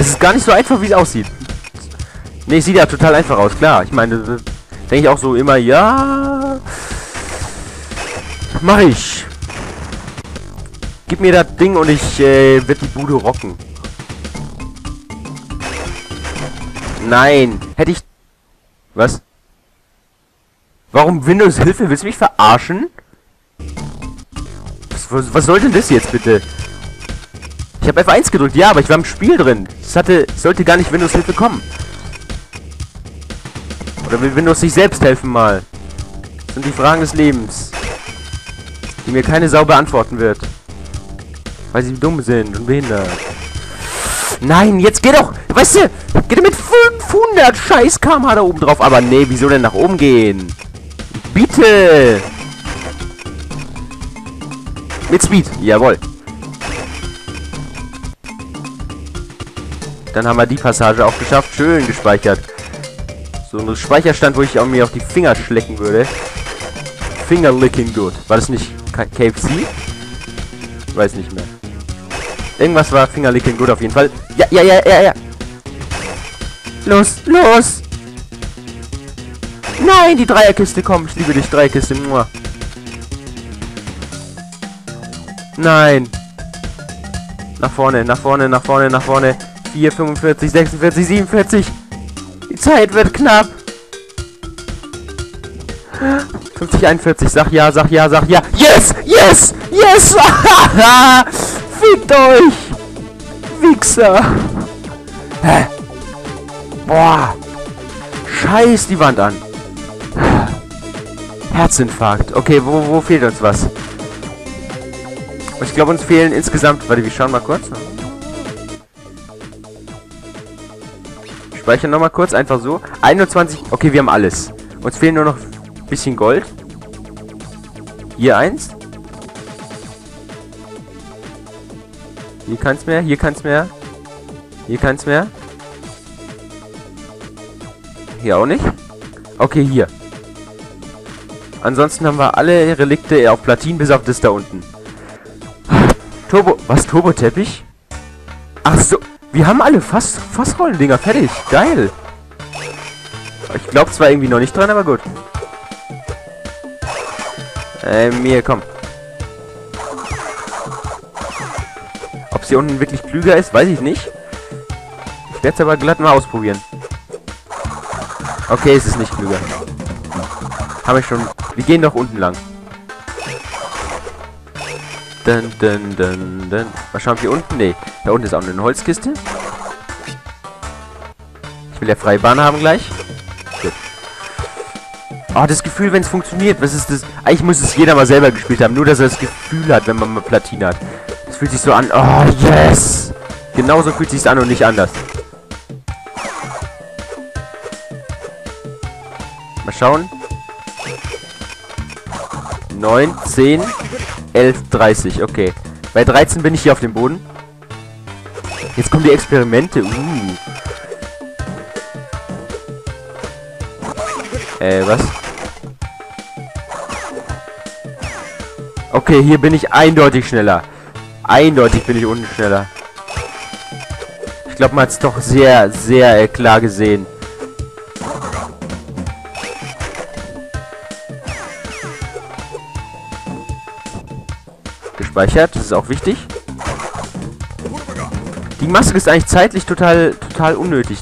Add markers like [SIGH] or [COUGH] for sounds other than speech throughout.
Es ist gar nicht so einfach, wie es aussieht. Ne, sieht ja total einfach aus, klar. Ich meine, denke ich auch so immer, ja. Mach ich. Gib mir das Ding und ich äh, wird die Bude rocken. Nein. Hätte ich... Was? Warum Windows Hilfe? Willst du mich verarschen? Was, was, was soll denn das jetzt bitte? Habe F1 gedrückt, ja, aber ich war im Spiel drin. Es hatte, sollte gar nicht Windows Hilfe kommen. Oder will Windows sich selbst helfen mal? Das sind die Fragen des Lebens. Die mir keine Sau beantworten wird. Weil sie dumm sind und behindert. Nein, jetzt geh doch! Weißt du, geh mit 500 scheiß kmh da oben drauf. Aber nee, wieso denn nach oben gehen? Bitte! Mit Speed, jawohl. Dann haben wir die Passage auch geschafft. Schön gespeichert. So ein Speicherstand, wo ich auch mir auf die Finger schlecken würde. Finger licking good. War das nicht KFC? Weiß nicht mehr. Irgendwas war Finger licking good auf jeden Fall. Ja, ja, ja, ja, ja. Los, los! Nein, die Dreierkiste, komm. Ich liebe dich, Dreierkiste. Mua. Nein. Nach vorne, nach vorne, nach vorne, nach vorne. 4, 45, 46, 47. Die Zeit wird knapp. 50, 41. Sag ja, sag ja, sag ja. Yes! Yes! Yes! [LAUGHS] Fickt euch! Wichser! Hä? Boah! Scheiß die Wand an. Herzinfarkt. Okay, wo, wo fehlt uns was? Ich glaube, uns fehlen insgesamt... Warte, wir schauen mal kurz. Speichern nochmal kurz, einfach so. 21... Okay, wir haben alles. Uns fehlen nur noch ein bisschen Gold. Hier eins. Hier kann's mehr, hier kann's mehr. Hier kann's mehr. Hier auch nicht. Okay, hier. Ansonsten haben wir alle Relikte auf Platin, bis auf das da unten. Turbo... Was? Turbo-Teppich? Ach so. Wir haben alle Fass Fassrollendinger fertig. Geil. Ich glaube zwar irgendwie noch nicht dran, aber gut. Ähm, hier, komm. Ob sie unten wirklich klüger ist, weiß ich nicht. Ich werde es aber glatt mal ausprobieren. Okay, es ist nicht klüger. Habe ich schon wir gehen doch unten lang. Dun, dun, dun, dun. Mal schauen, hier unten. Nee, da unten ist auch eine Holzkiste. Ich will ja freie Bahn haben gleich. Gut. Oh, das Gefühl, wenn es funktioniert. Was ist das? Eigentlich muss es jeder mal selber gespielt haben. Nur, dass er das Gefühl hat, wenn man mal Platin hat. Das fühlt sich so an. Oh, yes! Genauso fühlt sich an und nicht anders. Mal schauen. 9, 10, 11, 30. Okay. Bei 13 bin ich hier auf dem Boden. Jetzt kommen die Experimente. Uh. Äh, was? Okay, hier bin ich eindeutig schneller. Eindeutig bin ich unten schneller. Ich glaube, man hat es doch sehr, sehr äh, klar gesehen. gespeichert. Das ist auch wichtig. Die Maske ist eigentlich zeitlich total, total unnötig.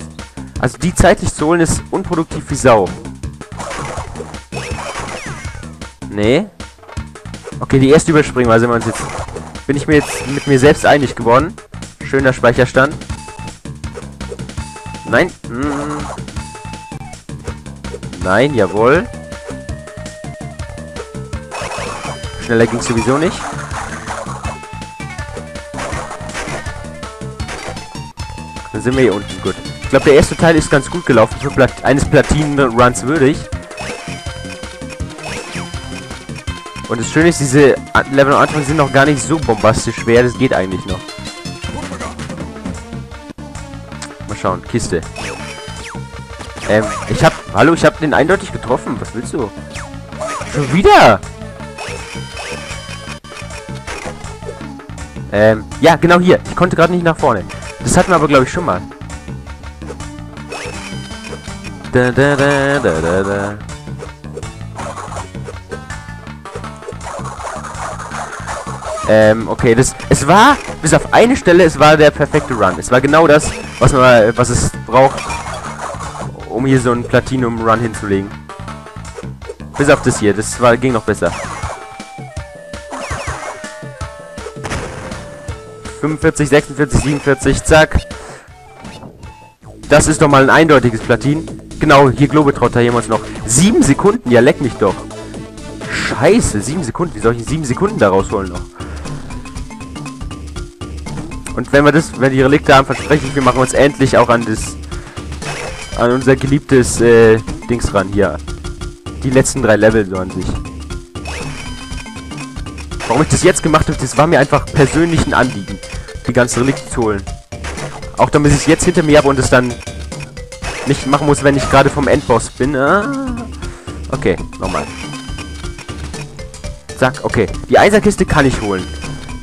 Also die zeitlich zu holen ist unproduktiv wie Sau. Nee. Okay, die erste überspringen wir, sind wir uns jetzt... Bin ich mir jetzt mit mir selbst einig geworden. Schöner Speicherstand. Nein. Hm. Nein, jawohl. Schneller ging sowieso nicht. Dann sind wir hier unten. Gut. Ich glaube, der erste Teil ist ganz gut gelaufen. Für Plat eines Platinen-Runs würdig. Und das Schöne ist, diese Level am Anfang sind noch gar nicht so bombastisch schwer. Das geht eigentlich noch. Mal schauen. Kiste. Ähm, ich hab... Hallo, ich hab den eindeutig getroffen. Was willst du? Schon wieder? Ähm, ja, genau hier. Ich konnte gerade nicht nach vorne. Das hatten wir aber, glaube ich, schon mal. Da, da, da, da, da, da. Ähm, okay, das, es war, bis auf eine Stelle, es war der perfekte Run. Es war genau das, was man, was es braucht, um hier so einen Platinum-Run hinzulegen. Bis auf das hier, das war, ging noch besser. 45, 46, 47, zack. Das ist doch mal ein eindeutiges Platin. Genau, hier Globetrotter jemals noch. Sieben Sekunden, ja leck mich doch. Scheiße, sieben Sekunden. Wie soll ich sieben Sekunden da rausholen noch? Und wenn wir das, wenn die Relikte haben, verspreche wir machen uns endlich auch an das, an unser geliebtes, äh, Dings ran hier. Die letzten drei Level so an sich. Warum ich das jetzt gemacht habe, das war mir einfach persönlich ein Anliegen, die ganzen Relikte zu holen. Auch damit ich es jetzt hinter mir habe und es dann nicht machen muss, wenn ich gerade vom Endboss bin. Ah. Okay, nochmal. Zack, okay. Die Eiserkiste kann ich holen.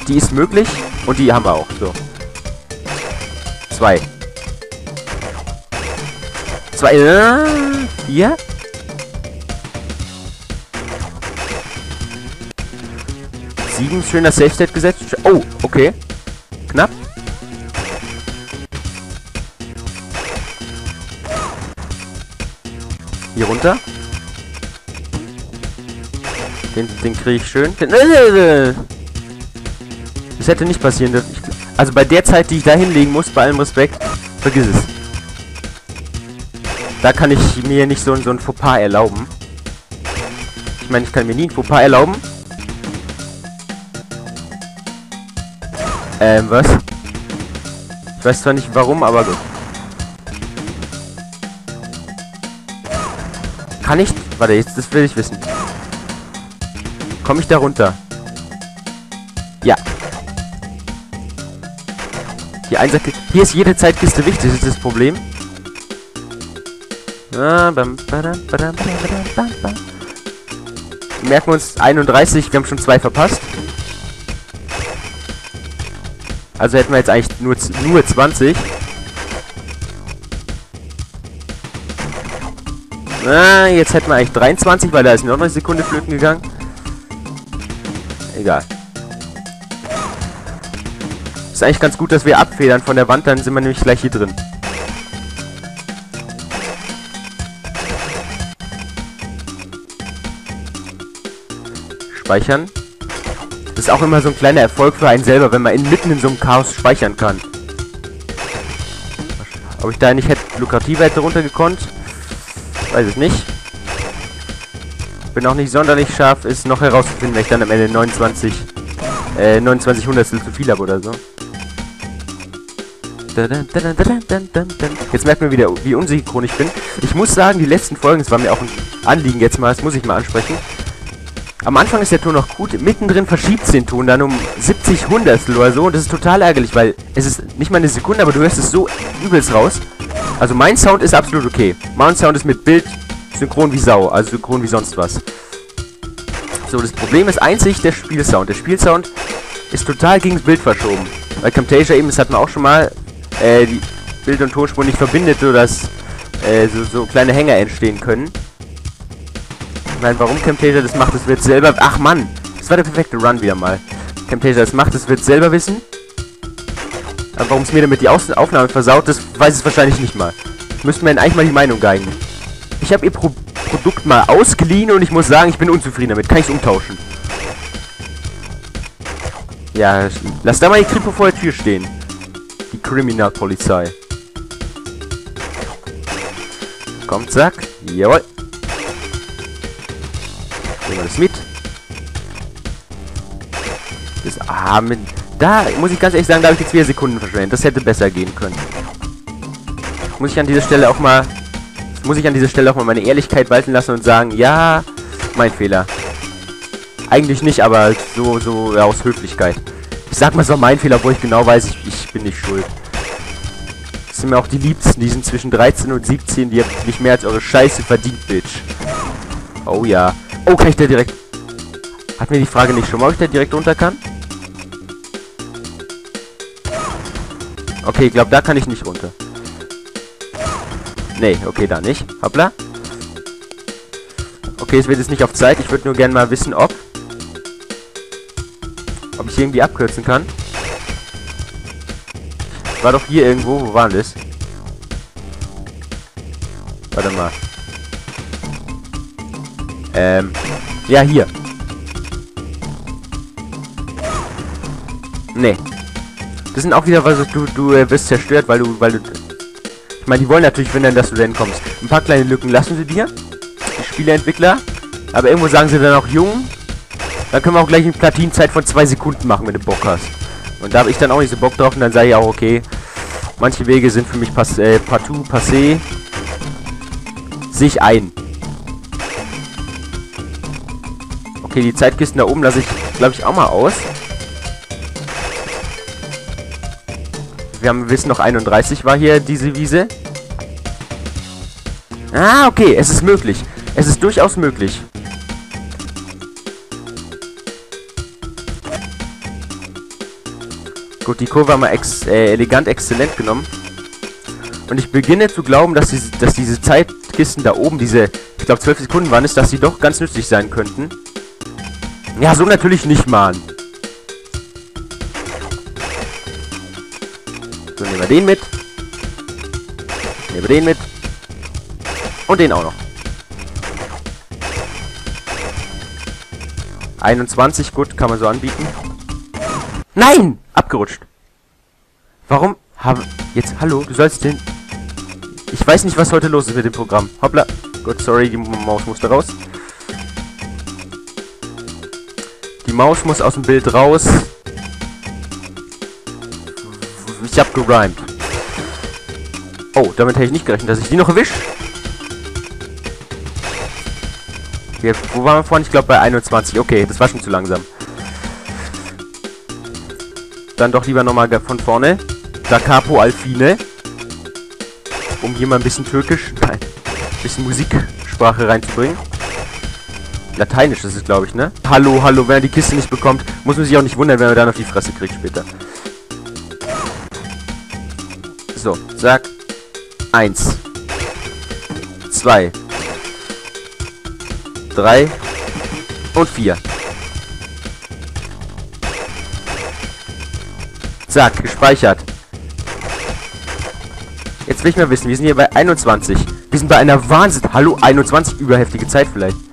Die ist möglich und die haben wir auch. So. Zwei. Zwei. Äh, vier. Sieben. Schöner Safe-State gesetzt. Oh, okay. Knapp. Hier runter. Den, den kriege ich schön. Das hätte nicht passieren dürfen. Also bei der Zeit, die ich da hinlegen muss, bei allem Respekt, vergiss es. Da kann ich mir nicht so, so ein Fauxpas erlauben. Ich meine, ich kann mir nie ein Fauxpas erlauben. Ähm, was? Ich weiß zwar nicht warum, aber gut. Kann ich... Warte, jetzt, das will ich wissen. Komme ich da runter? Ja. Die Einserkiste... Hier ist jede Zeitkiste wichtig, ist das Problem. Ah. Merken wir uns 31, wir haben schon zwei verpasst. Also hätten wir jetzt eigentlich nur, nur 20. Ah, jetzt hätten wir eigentlich 23, weil da ist noch eine Sekunde flöten gegangen. Egal. Ist eigentlich ganz gut, dass wir abfedern von der Wand, dann sind wir nämlich gleich hier drin. Speichern. Ist auch immer so ein kleiner Erfolg für einen selber, wenn man inmitten in so einem Chaos speichern kann. Ob ich da nicht hätte lukrativer hätte runtergekonnt, weiß ich nicht. Bin auch nicht sonderlich scharf, ist noch herauszufinden, wenn ich dann am Ende 29, äh, 29 Hundertstel zu viel habe oder so. Jetzt merkt man wieder, wie unsynchron ich bin. Ich muss sagen, die letzten Folgen, es war mir auch ein Anliegen jetzt mal, das muss ich mal ansprechen. Am Anfang ist der Ton noch gut, mittendrin verschiebt den Ton dann um 70 Hundertstel oder so und das ist total ärgerlich, weil es ist nicht mal eine Sekunde, aber du hörst es so übelst raus. Also mein Sound ist absolut okay. Mein Sound ist mit Bild synchron wie Sau, also synchron wie sonst was. So, das Problem ist einzig der Spielsound. Der Spielsound ist total gegen das Bild verschoben. Weil Camtasia eben, das hatten wir auch schon mal, äh, die Bild- und Tonspur nicht verbindet, sodass äh, so, so kleine Hänger entstehen können. Nein, warum Camtasia das macht, das wird selber... Ach Mann, das war der perfekte Run wieder mal. Camtasia das macht, das wird selber wissen. Aber warum es mir damit die Aus Aufnahme versaut, das weiß es wahrscheinlich nicht mal. Müssten wir denn eigentlich mal die Meinung geigen. Ich habe ihr Pro Produkt mal ausgeliehen und ich muss sagen, ich bin unzufrieden damit. Kann ich es umtauschen? Ja, lass da mal die Kripo vor der Tür stehen. Die Kriminalpolizei. Kommt, zack. Jawohl. Nehmen wir das mit. Das, mit, da muss ich ganz ehrlich sagen, da habe ich jetzt wieder Sekunden verschwendet. Das hätte besser gehen können. Muss ich an dieser Stelle auch mal... Muss ich an dieser Stelle auch mal meine Ehrlichkeit walten lassen und sagen, ja, mein Fehler. Eigentlich nicht, aber so, so ja, aus Höflichkeit. Ich sag mal, es war mein Fehler, wo ich genau weiß, ich, ich bin nicht schuld. Das sind mir auch die Liebsten, die sind zwischen 13 und 17, die habt nicht mehr als eure Scheiße verdient, Bitch. Oh ja. Oh, kann ich da direkt... Hat mir die Frage nicht schon mal, ob ich da direkt runter kann? Okay, ich glaube, da kann ich nicht runter. Nee, okay, da nicht. Hoppla. Okay, es wird jetzt nicht auf Zeit. Ich würde nur gerne mal wissen, ob... Ob ich irgendwie abkürzen kann. War doch hier irgendwo. Wo war das? Warte mal. Ähm. Ja, hier. Nee. Das sind auch wieder, was du, du äh, wirst zerstört, weil du, weil du... Ich meine, die wollen natürlich wenn dass du denn kommst. Ein paar kleine Lücken lassen sie dir. Die Spieleentwickler. Aber irgendwo sagen sie dann auch jung. Dann können wir auch gleich eine Platinzeit von zwei Sekunden machen, wenn du Bock hast. Und da habe ich dann auch nicht so Bock drauf und dann sage ich auch, okay, manche Wege sind für mich pass äh, partout, passé. Sich ein. Okay, die Zeitkisten da oben lasse ich, glaube ich, auch mal aus. Wir haben wissen noch 31 war hier diese Wiese. Ah, okay, es ist möglich. Es ist durchaus möglich. Gut, die Kurve haben wir ex äh, elegant exzellent genommen. Und ich beginne zu glauben, dass, die, dass diese Zeitkisten da oben, diese, ich glaube 12 Sekunden waren es, dass sie doch ganz nützlich sein könnten. Ja, so natürlich nicht, Mann. So, nehmen wir den mit. Nehmen wir den mit. Und den auch noch. 21, gut, kann man so anbieten. Nein! Abgerutscht. Warum? Habe. Jetzt, hallo, du sollst den. Ich weiß nicht, was heute los ist mit dem Programm. Hoppla. Gut, sorry, die Maus musste raus. Die Maus muss aus dem Bild raus. Ich hab gerimt. Oh, damit hätte ich nicht gerechnet, dass ich die noch erwische. wo waren wir vorhin? Ich glaube bei 21. Okay, das war schon zu langsam. Dann doch lieber nochmal von vorne. Da Capo Alfine. Um hier mal ein bisschen Türkisch, nein, [LAUGHS] ein bisschen Musiksprache reinzubringen. Lateinisch ist es, glaube ich, ne? Hallo, hallo, wenn er die Kiste nicht bekommt, muss man sich auch nicht wundern, wenn er dann auf die Fresse kriegt später. So, sag. Eins. Zwei. Drei. Und vier. Zack, gespeichert. Jetzt will ich mal wissen, wir sind hier bei 21. Wir sind bei einer Wahnsinn... Hallo, 21 überheftige Zeit vielleicht.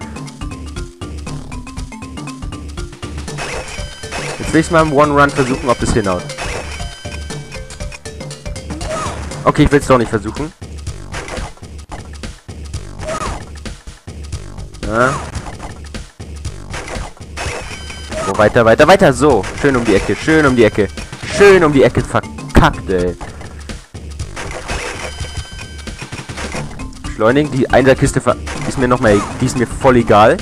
Will ich mal im One-Run versuchen, ob das hinhaut. Okay, ich will es doch nicht versuchen. Ja. So, weiter, weiter, weiter. So, schön um die Ecke, schön um die Ecke. Schön um die Ecke verkackt, ey. Beschleunigen. Die Einserkiste ist mir nochmal... Die ist mir voll egal.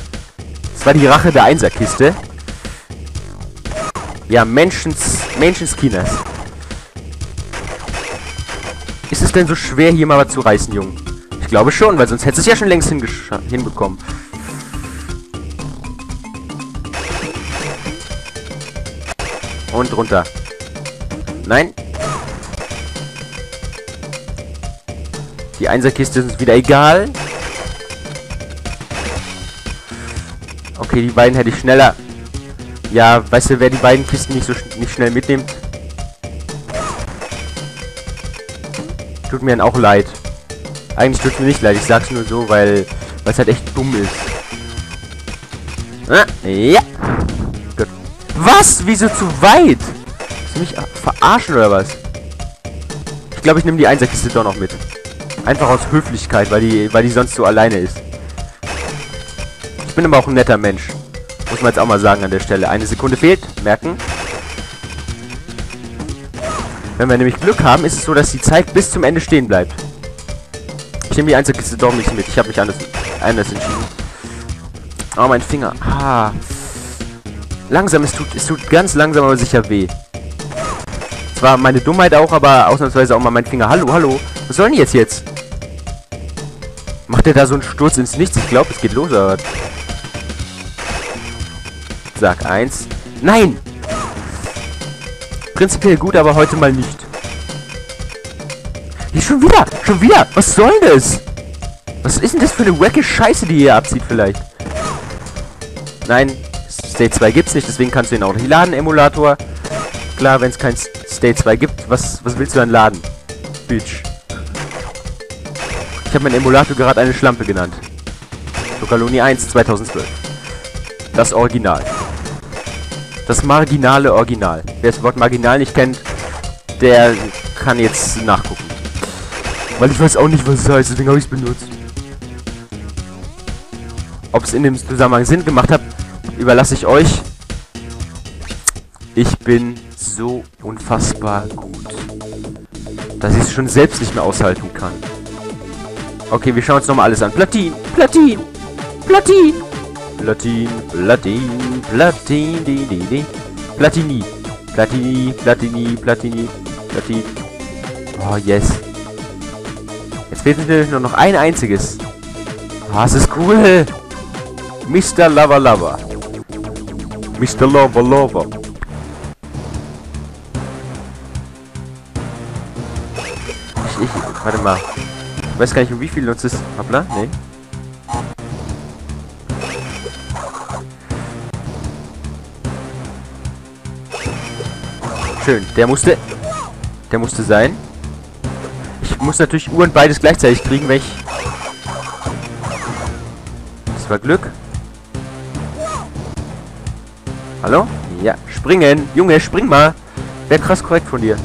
Das war die Rache der Einserkiste. Ja, Menschens... Menschenskinas. Ist es denn so schwer, hier mal was zu reißen, Junge? Ich glaube schon, weil sonst hättest du es ja schon längst hinbekommen. Und runter. Nein. Die Einserkiste ist wieder egal. Okay, die beiden hätte ich schneller... Ja, weißt du, wer die beiden Kisten nicht so sch nicht schnell mitnimmt? Tut mir dann auch leid. Eigentlich tut mir nicht leid, ich sag's nur so, weil es halt echt dumm ist. Ah, ja. Gut. Was? Wieso zu weit? Willst du mich verarschen oder was? Ich glaube, ich nehme die Einserkiste doch noch mit. Einfach aus Höflichkeit, weil die, weil die sonst so alleine ist. Ich bin aber auch ein netter Mensch. Muss man jetzt auch mal sagen an der Stelle. Eine Sekunde fehlt. Merken. Wenn wir nämlich Glück haben, ist es so, dass die Zeit bis zum Ende stehen bleibt. Ich nehme die Einzelkiste doch nicht mit. Ich habe mich anders, anders entschieden. Oh, mein Finger. Ah. Langsam, es tut, es tut ganz langsam, aber sicher weh. Zwar meine Dummheit auch, aber ausnahmsweise auch mal mein Finger. Hallo, hallo. Was soll denn jetzt jetzt? Macht er da so einen Sturz ins Nichts? Ich glaube, es geht los, aber... Sag eins. Nein! Prinzipiell gut, aber heute mal nicht. Hier schon wieder! Schon wieder! Was soll das? Was ist denn das für eine wacke Scheiße, die hier abzieht vielleicht? Nein, State 2 gibt's nicht, deswegen kannst du ihn auch nicht laden, Emulator. Klar, wenn es kein State 2 gibt, was, was willst du dann laden? Bitch. Ich habe meinen Emulator gerade eine Schlampe genannt. Lokaloni 1 2012. Das Original. Das marginale Original. Wer das Wort marginal nicht kennt, der kann jetzt nachgucken. Weil ich weiß auch nicht, was es heißt, deswegen habe ich es benutzt. Ob es in dem Zusammenhang Sinn gemacht hat, überlasse ich euch. Ich bin so unfassbar gut, dass ich es schon selbst nicht mehr aushalten kann. Okay, wir schauen uns nochmal alles an. Platin, Platin, Platin, Platin, Platin, Platin, die, die, die. Platini, Platini, Platini, Platini, Platin. Oh, yes. Jetzt fehlt mir nur noch ein einziges. Ah, es ist cool. Mr. Lover Lover. Mr. Lover Lover. Ich, ich, warte mal. Ich weiß gar nicht, um wie viel uns ist. Hoppla, nee. Schön. Der musste... Der musste sein. Ich muss natürlich Uhren beides gleichzeitig kriegen, weil ich... Das war Glück. Hallo? Ja, springen. Junge, spring mal. Wäre krass korrekt von dir.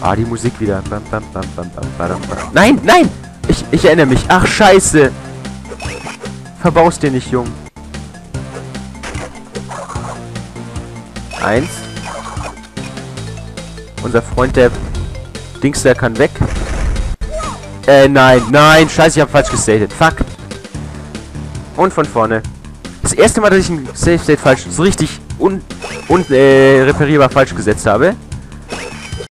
Ah, die Musik wieder. Bam, bam, bam, bam, bam, bam, bam. Nein, nein! Ich, ich erinnere mich. Ach, scheiße. Verbaust dir nicht, Junge. 1. Unser Freund, der Dings, der kann weg. Äh, nein, nein, scheiße, ich habe falsch gestatet. Fuck. Und von vorne. Das erste Mal, dass ich ein Safe State falsch, so richtig und, un äh, reparierbar falsch gesetzt habe.